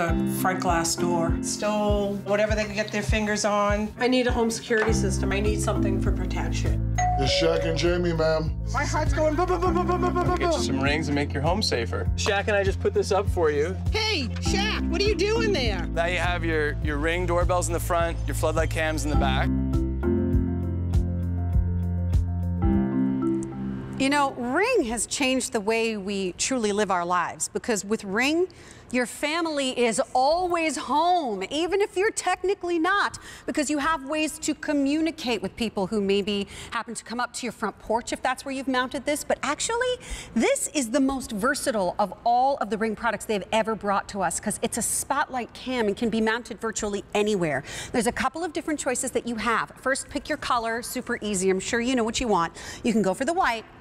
the front glass door. Stole whatever they could get their fingers on. I need a home security system. I need something for protection. It's Shaq and Jamie, ma'am. My heart's going boom, boom, boom, boom, boom, boom, boom, Get you some rings and make your home safer. Shaq and I just put this up for you. Hey, Shaq, what are you doing there? Now you have your, your ring doorbells in the front, your floodlight cams in the back. You know, Ring has changed the way we truly live our lives because with Ring, your family is always home, even if you're technically not, because you have ways to communicate with people who maybe happen to come up to your front porch if that's where you've mounted this. But actually, this is the most versatile of all of the Ring products they've ever brought to us because it's a spotlight cam and can be mounted virtually anywhere. There's a couple of different choices that you have. First, pick your color, super easy. I'm sure you know what you want. You can go for the white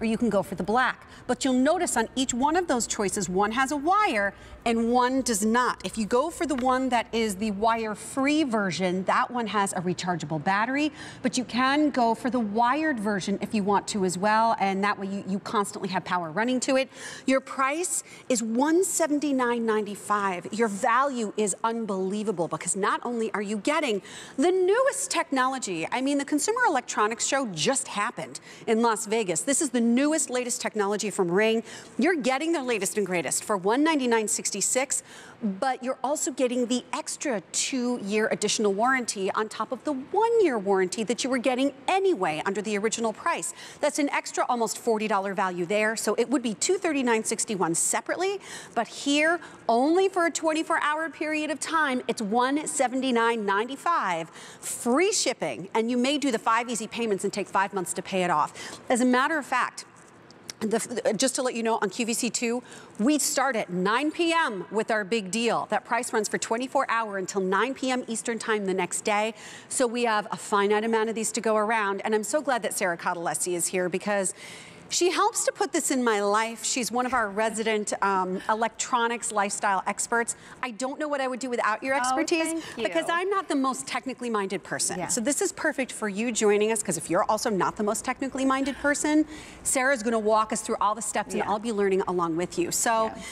or you can go for the black. But you'll notice on each one of those choices, one has a wire and one does not. If you go for the one that is the wire-free version, that one has a rechargeable battery, but you can go for the wired version if you want to as well, and that way you, you constantly have power running to it. Your price is $179.95. Your value is unbelievable because not only are you getting the newest technology, I mean, the Consumer Electronics Show just happened in Las Vegas. This is the newest, latest technology from Ring. You're getting the latest and greatest for $199.66 but you're also getting the extra two-year additional warranty on top of the one-year warranty that you were getting anyway under the original price. That's an extra almost $40 value there, so it would be $239.61 separately, but here, only for a 24-hour period of time, it's $179.95, free shipping, and you may do the five easy payments and take five months to pay it off. As a matter of fact, the, uh, just to let you know, on QVC2, we start at 9 p.m. with our big deal. That price runs for 24 hour until 9 p.m. Eastern time the next day. So we have a finite amount of these to go around. And I'm so glad that Sarah Cottalesi is here because she helps to put this in my life. She's one of our resident um, electronics lifestyle experts. I don't know what I would do without your oh, expertise oh, you. because I'm not the most technically minded person. Yeah. So this is perfect for you joining us because if you're also not the most technically minded person, Sarah's going to walk us through all the steps yeah. and I'll be learning along with you. So. Yeah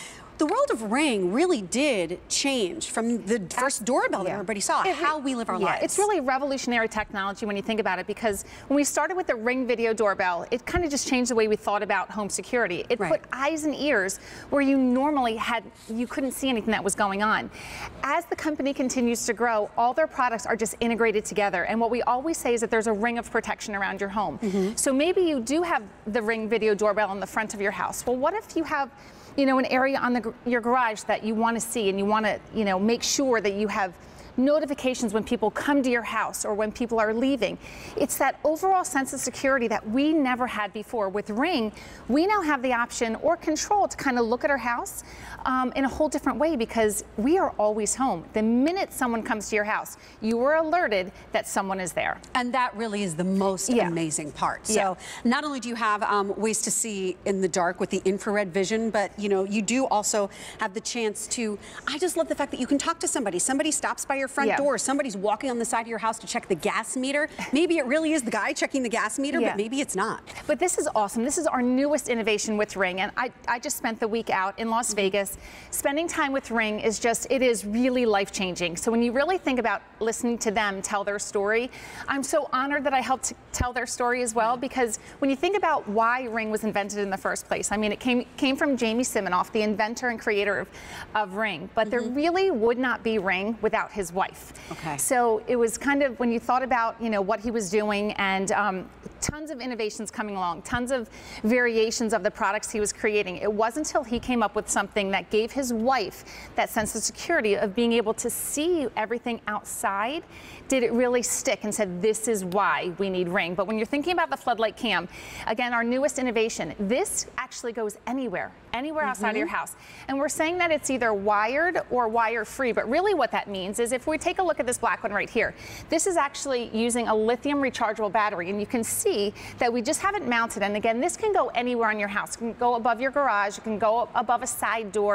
the world of Ring really did change from the first doorbell that everybody saw, it, how we live our yeah, lives. It's really revolutionary technology when you think about it because when we started with the Ring video doorbell, it kind of just changed the way we thought about home security. It right. put eyes and ears where you normally had, you couldn't see anything that was going on. As the company continues to grow, all their products are just integrated together. And what we always say is that there's a ring of protection around your home. Mm -hmm. So maybe you do have the Ring video doorbell on the front of your house. Well, what if you have you know, an area on the, your garage that you want to see and you want to, you know, make sure that you have notifications when people come to your house or when people are leaving. It's that overall sense of security that we never had before. With Ring, we now have the option or control to kind of look at our house um, in a whole different way because we are always home. The minute someone comes to your house, you are alerted that someone is there. And that really is the most yeah. amazing part. So yeah. not only do you have um, ways to see in the dark with the infrared vision, but you know, you do also have the chance to, I just love the fact that you can talk to somebody. Somebody stops by your front yeah. door, somebody's walking on the side of your house to check the gas meter. Maybe it really is the guy checking the gas meter, but maybe it's not. But this is awesome. This is our newest innovation with Ring. And I, I just spent the week out in Las mm Spending time with Ring is just, it is really life changing. So when you really think about listening to them tell their story, I'm so honored that I helped to tell their story as well because when you think about why Ring was invented in the first place, I mean, it came, came from Jamie Siminoff, the inventor and creator of, of Ring, but mm -hmm. there mm-hmm. really would not be Ring without his wife. Okay. So it was kind of when you thought about, you know, what he was doing and um, tons of innovations coming along, tons of variations of the products he was creating. It wasn't until he came up with something that gave his wife that sense of security of being able to see everything outside did it really stick and said this is why we need ring but when you're thinking about the floodlight cam again our newest innovation this actually goes anywhere anywhere outside mm -hmm. of your mm-hmm. house. And we're saying that it's either wired or wire free but really what that means is if we take a look at this black one right here this is actually using a lithium rechargeable battery. And you can see that we just have it. Mounted and again this can go anywhere in your house. It can go above your garage. It can go above a side door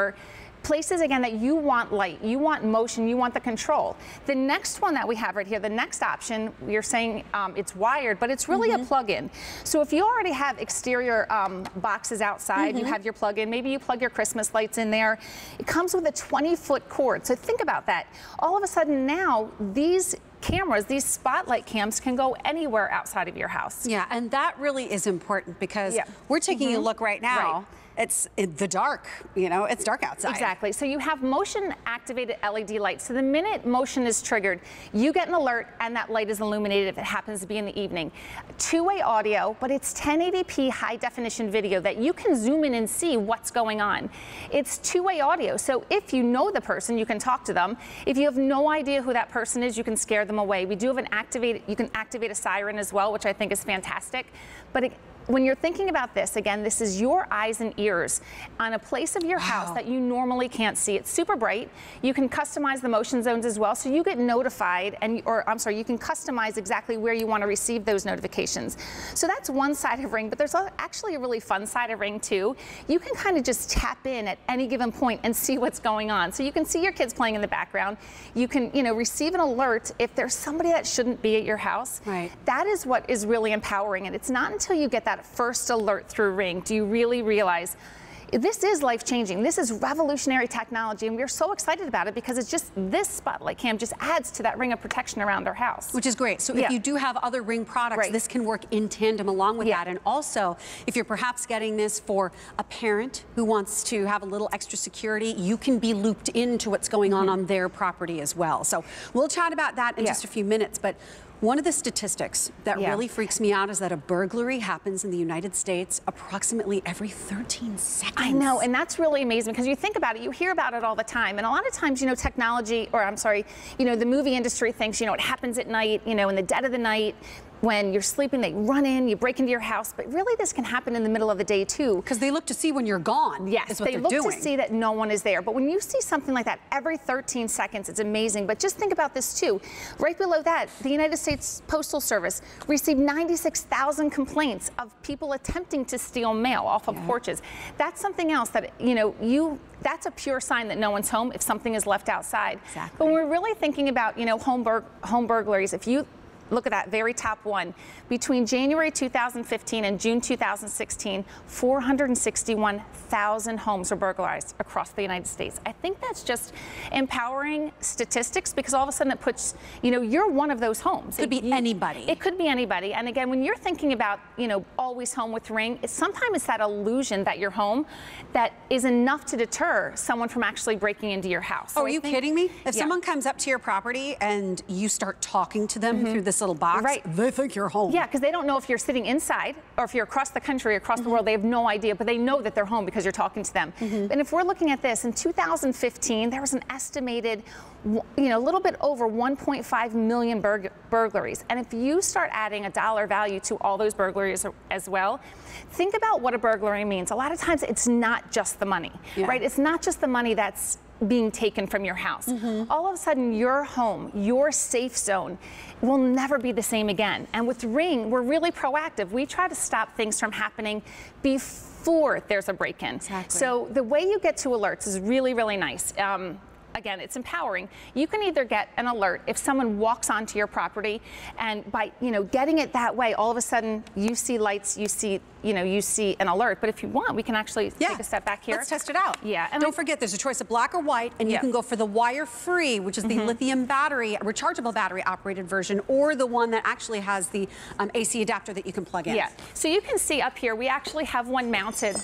places again that you want light, you want motion, you want the control. The next one that we have right here, the next option, you're saying um, it's wired, but it's really mm -hmm. a mm-hmm. plug-in. So if you already have exterior um, boxes outside, mm -hmm. you mm-hmm. have your plug-in, maybe you plug your Christmas lights in there. It comes with a 20-foot cord. So think about that. All of a sudden now, these cameras, these spotlight cams can go anywhere outside of your house. Yeah, and that really is important because yeah. we're taking mm -hmm. a look right now. Right it's the dark, you know, it's dark outside. Exactly. So you have motion activated LED lights. So the minute motion is triggered, you get an alert and that light is illuminated if it happens to be in the evening. Two-way audio, but it's 1080p high definition video that you can zoom in and see what's going on. It's two-way audio. So if you know the person, you can talk to them. If you have no idea who that person is, you can scare them away. We do have an activated, you can activate a siren as well, which I think is fantastic. But it, when you're thinking about this, again, this is your eyes and ears on a place of your wow. house that you normally can't see. It's super bright. You can customize the motion zones as well, so you get notified, and or I'm sorry, you can customize exactly where you want to receive those notifications. So that's one side of Ring, but there's actually a really fun side of Ring too. You can kind of just tap in at any given point and see what's going on. So you can see your kids playing in the background. You can, you know, receive an alert if there's somebody that shouldn't be at your house. Right. That is what is really empowering, and it's not until you get that that first alert through Ring do you really realize this is life changing. This is revolutionary technology, and we're so excited about it because it's just this spotlight cam just adds to that ring of protection around our house. Which is great. So yeah. if you do have other ring products, right. this can work in tandem along with yeah. that. And also, if you're perhaps getting this for a parent who wants to have a little extra security, you can be looped into what's going on mm -hmm. on their property as well. So we'll chat about that in yeah. just a few minutes. But one of the statistics that yeah. really freaks me out is that a burglary happens in the United States approximately every 13 seconds. I know, and that's really amazing because you think about it, you hear about it all the time. And a lot of times, you know, technology, or I'm sorry, you know, the movie industry thinks, you know, it happens at night, you know, in the dead of the night when you're sleeping, they run in, you break into your house, but really this can happen in the middle of the day too. Because they look to see when you're gone. Yes, they look doing. to see that no one is there. But when you see something like that every 13 seconds, it's amazing. But just think about this too. Right below that, the United States Postal Service received 96,000 complaints of people attempting to steal mail off of yeah. porches. That's something else that, you know, you that's a pure sign that no one's home if something is left outside. Exactly. But when we're really thinking about, you know, home, bur home burglaries, if you look at that very top one. Between January 2015 and June 2016, 461,000 homes were burglarized across the United States. I think that's just empowering statistics because all of a sudden it puts, you know, you're one of those homes. It could be anybody. It could be anybody. And again, when you're thinking about, you know, always home with Ring, sometimes it's that illusion that you're home that is enough to deter someone from actually breaking into your house. So oh, are you think, kidding me? If yeah. someone comes up to your property and you start talking to them mm -hmm. through this little box, right. they think you're home. Yeah, because they don't know if you're sitting inside or if you're across the country, across mm -hmm. the world. They have no idea, but they know that they're home because you're talking to them. Mm -hmm. And if we're looking at this, in 2015, there was an estimated, you know, a little bit over 1.5 million burg burglaries. And if you start adding a dollar value to all those burglaries as well, think about what a burglary means. A lot of times it's not just the money, yeah. right? It's not just the money that's being taken from your house. Mm -hmm. All of a sudden, your home, your safe zone will never be the same again. And with Ring, we're really proactive. We try to stop things from happening before there's a break-in. Exactly. So the way you get to alerts is really, really nice. Um, again, it's empowering. You can either get an alert if someone walks onto your property and by, you know, getting it that way, all of a sudden you see lights, you see you know, you see an alert. But if you want, we can actually yeah. take a step back here. Let's test it out. Yeah. And don't forget, there's a choice of black or white, and you can go for the wire-free, which is the mm -hmm. lithium battery, rechargeable battery-operated version, or the one that actually has the um, AC adapter that you can plug in. Yeah. So you can see up here, we actually have one mounted.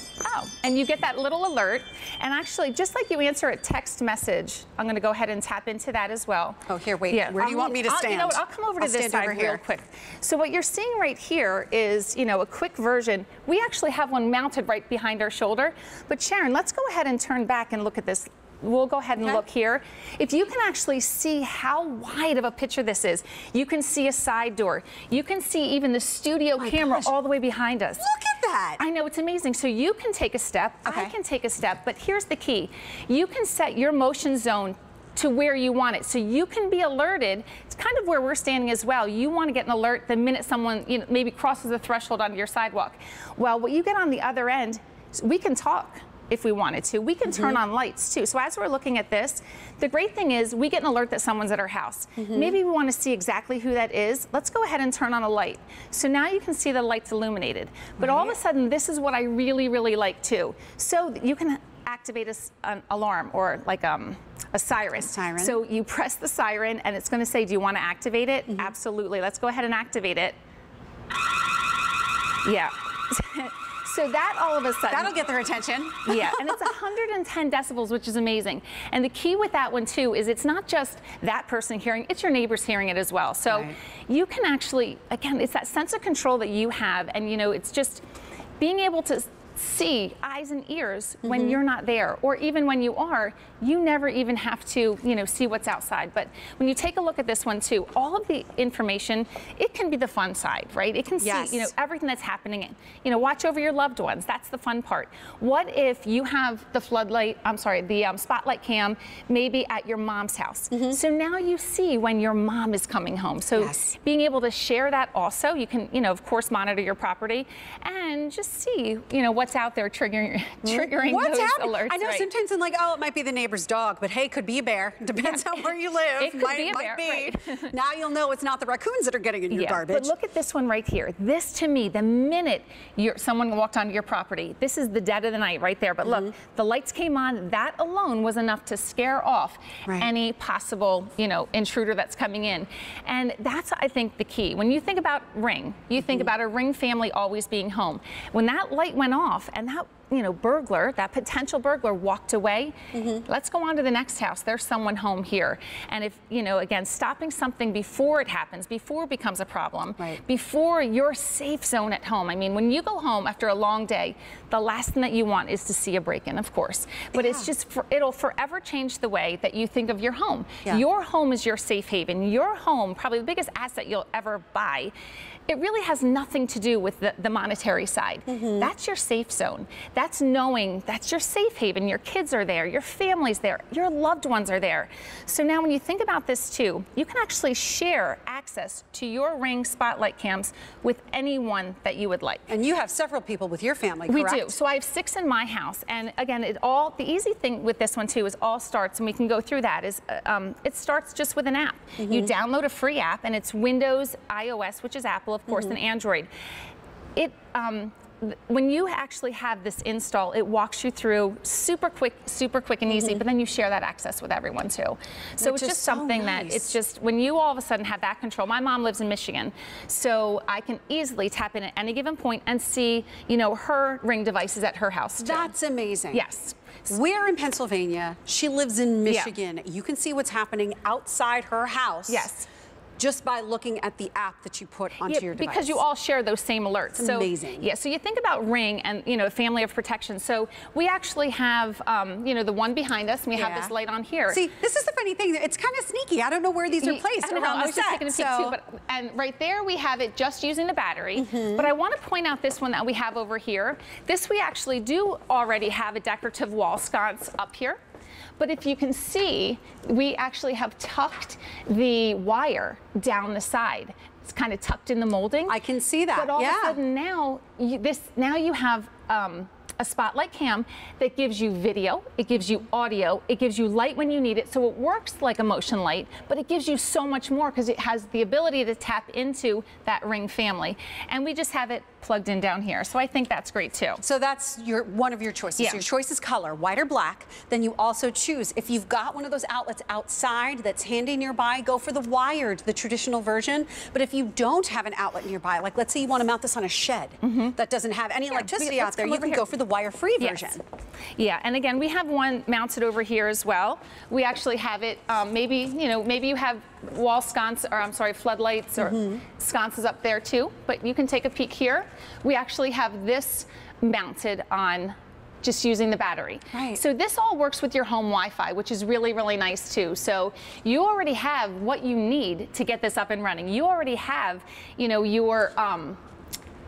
And you get that little alert. And actually, just like you answer a text message, I'm going to go ahead and tap into that as well. Oh, here, wait. Yeah. Where do you want me to stand? I'll, you know what? I'll come over I'll to this side real quick. So what you're seeing right here is, you know, a quick version we actually have one mounted right behind our shoulder. But Sharon, let's go ahead and turn back and look at this we'll go ahead and okay. look here. If you can actually see how wide of a picture this is, you can see a side door. You can see even the studio oh camera gosh. all the way behind us. That. I know, it's amazing. So you can take a step, okay. I can take a step, but here's the key. You can set your motion zone to where you want it. So you can be alerted. It's kind of where we're standing as well. You want to get an alert the minute someone you know, maybe crosses the threshold onto your sidewalk. Well, what you get on the other end, we can talk if we wanted to. We can mm -hmm. turn on lights too. So as we're looking at this, the great thing is we get an alert that someone's at our house. Mm -hmm. Maybe we want to see exactly who that is. Let's go ahead and turn on a light. So now you can see the lights illuminated. But right. all of a sudden, this is what I really, really like too. So you can activate a, an alarm or like um, a siren. Siren. So you press the siren and it's going to say, do you want to activate it? Mm -hmm. Absolutely. Let's go ahead and activate it. Yeah. So that all of a sudden. That'll get their attention. yeah, and it's 110 decibels, which is amazing. And the key with that one too is it's not just that person hearing, it's your neighbors hearing it as well. So right. you can actually, again, it's that sense of control that you have. And you know, it's just being able to see eyes and ears mm -hmm. when you're not there or even when you are you never even have to you know see what's outside but when you take a look at this one too all of the information it can be the fun side right it can yes. see you know everything that's happening you know watch over your loved ones that's the fun part what if you have the floodlight i'm sorry the um, spotlight cam maybe at your mom's house mm -hmm. so now you see when your mom is coming home so yes. being able to share that also you can you know of course monitor your property and just see you know what's out there triggering triggering what's those happening? alerts. I know right. sometimes I'm like, oh, it might be the neighbor's dog, but hey, could be a bear. Depends on where you live. It could might, be a bear. Be. Right. now you'll know it's not the raccoons that are getting in your yeah, garbage. But look at this one right here. This to me, the minute someone walked onto your property, this is the dead of the night right there. But mm -hmm. look, the lights came on. That alone was enough to scare off right. any possible, you know, intruder that's coming in. And that's, I think, the key. When you think about Ring, you think mm -hmm. about a Ring family always being home. When that light went off. And that you know, burglar, that potential burglar walked away, mm -hmm. let's go on to the next house. There's someone home here. And if, you know, again, stopping something before it happens, before it becomes a problem, right. before your safe zone at home. I mean, when you go home after a long day, the last thing that you want is to see a break-in, of course. But yeah. it's just, for, it'll forever change the way that you think of your home. Yeah. Your home is your safe haven. Your home, probably the biggest asset you'll ever buy it really has nothing to do with the, the monetary side. Mm -hmm. That's your safe zone. That's knowing that's your safe haven. Your kids are there, your family's there, your loved ones are there. So now when you think about this too, you can actually share access to your Ring Spotlight cams with anyone that you would like. And you have several people with your family, correct? We do. So I have six in my house. And again, it all the easy thing with this one too is all starts, and we can go through that, is uh, um, it starts just with an app. Mm -hmm. You download a free app, and it's Windows, iOS, which is Apple, of course, mm -hmm. and Android. It um, when you actually have this install, it walks you through super quick, super quick and easy, mm -hmm. but then you share that access with everyone too. So Which it's just something nice. that it's just when you all of a sudden have that control. My mom lives in Michigan, so I can easily tap in at any given point and see, you know, her ring devices at her house. Too. That's amazing. Yes. We're in Pennsylvania. She lives in Michigan. Yeah. You can see what's happening outside her house. Yes just by looking at the app that you put onto yeah, your device. Because you all share those same alerts. It's so, amazing. Yeah, so you think about Ring and, you know, family of protection. So we actually have, um, you know, the one behind us, and we yeah. have this light on here. See, this is the funny thing. It's kind of sneaky. I don't know where these are placed I, know, I was just so. too, but, and right there we have it just using the battery. Mm -hmm. But I want to point out this one that we have over here. This we actually do already have a decorative wall sconce up here. But if you can see, we actually have tucked the wire down the side. It's kind of tucked in the molding. I can see that. But all yeah. of a sudden now, you, this now you have um, a spotlight cam that gives you video, it gives you audio, it gives you light when you need it. So it works like a motion light, but it gives you so much more because it has the ability to tap into that ring family. And we just have it plugged in down here. So I think that's great too. So that's your one of your choices. Yeah. Your choice is color, white or black. Then you also choose, if you've got one of those outlets outside that's handy nearby, go for the wired, the traditional version. But if you don't have an outlet nearby, like let's say you want to mount this on a shed mm -hmm. that doesn't have any yeah, electricity out there, you can here. go for the wire-free version. Yes. Yeah, and again, we have one mounted over here as well. We actually have it, um, maybe, you know, maybe you have wall sconce, or I'm sorry, floodlights or mm -hmm. sconces up there too, but you can take a peek here. We actually have this mounted on just using the battery. Right. So this all works with your home Wi-Fi, which is really, really nice too. So you already have what you need to get this up and running. You already have, you know, your um,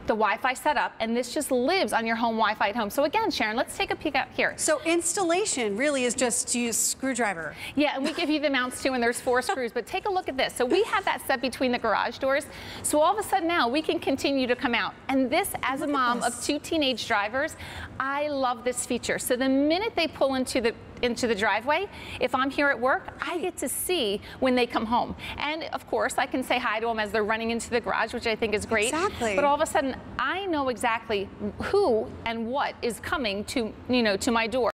the Wi-Fi setup, and this just lives on your home Wi-Fi at home. So again, Sharon, let's take a peek out here. So installation really is just to use screwdriver. Yeah, and we give you the mounts too, and there's four screws. But take a look at this. So we have that set between the garage doors. So all of a sudden now we can continue to come out. And this, as a mom of two teenage drivers, I love this feature. So the minute they pull into the into the driveway, if I'm here at work, I get to see when they come home. And of course, I can say hi to them as they're running into the garage, which I think is great. Exactly. But all of a sudden, I know exactly who and what is coming to, you know, to my door.